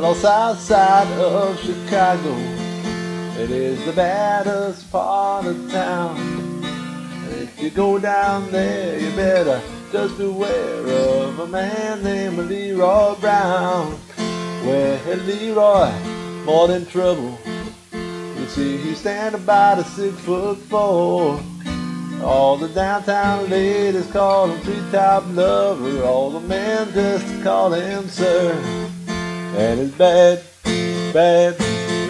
the south side of Chicago. It is the baddest part of town. And if you go down there, you better just beware of a man named Leroy Brown. Well, Leroy, more than trouble. You see, he's standing by the six foot four. All the downtown ladies call him treetop lover. All the men just call him sir. And it's bad, bad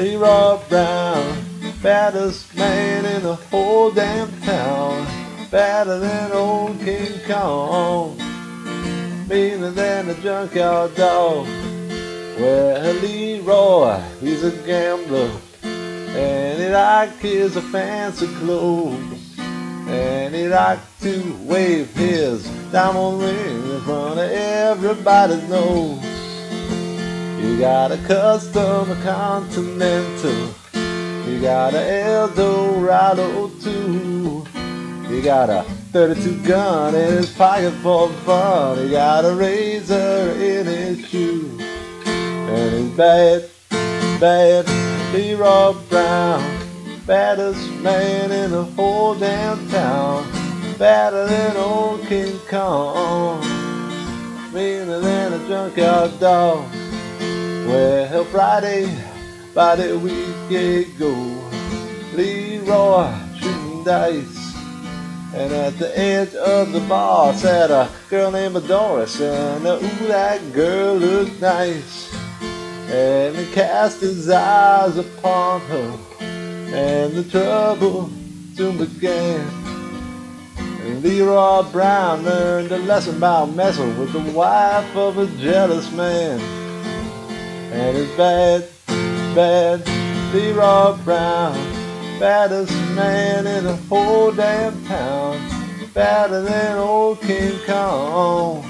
Leroy Brown. Baddest man in the whole damn town. Badder than old King Kong. Meaner than a junkyard dog. Well, Leroy, he's a gambler. And he likes his fancy clothes. And he liked to wave his diamond ring in front of everybody's nose. You got a custom a continental. You got a Eldorado too. You got a 32 gun in his pocket for fun. He got a razor in his shoe. And he's bad, bad, Leroy Brown. Baddest man in the whole damn town. Badder than old King Kong. Meaner than a junkyard dog. Well, Friday, by the week ago, Leroy shooting dice. And at the edge of the bar sat a girl named Doris, and uh, ooh, that girl looked nice. And he cast his eyes upon her, and the trouble soon began. And Leroy Brown learned a lesson about messing with the wife of a jealous man. And it's bad, bad, Leroy Brown, baddest man in the whole damn town, badder than old King Kong,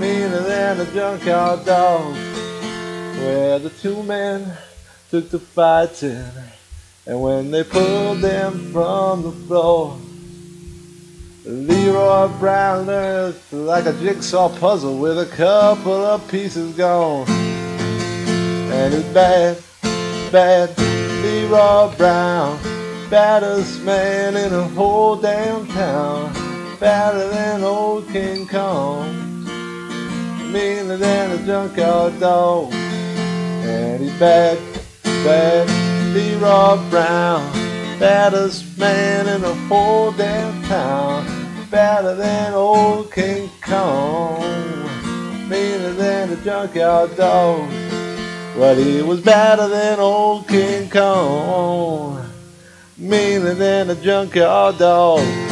meaner than a junkyard dog. Where the two men took to fighting, and when they pulled them from the floor, Leroy Brown learned like a jigsaw puzzle with a couple of pieces gone. And it's bad, bad, Leroy Brown, baddest man in the whole damn town, badder than old King Kong, meaner than a junkyard dog. And he's bad, bad, Leroy Brown, baddest man in the whole damn town, badder than old King Kong, meaner than a junkyard dog. But he was better than old King Kong, meaner than a junkyard dog.